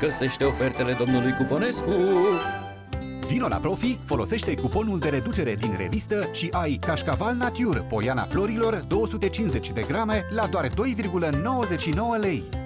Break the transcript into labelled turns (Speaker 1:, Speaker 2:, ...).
Speaker 1: Găsește ofertele domnului Cuponescu!
Speaker 2: Vino la Profi, folosește cuponul de reducere din revistă și ai Cașcaval natur, Poiana Florilor, 250 de grame la doar 2,99 lei.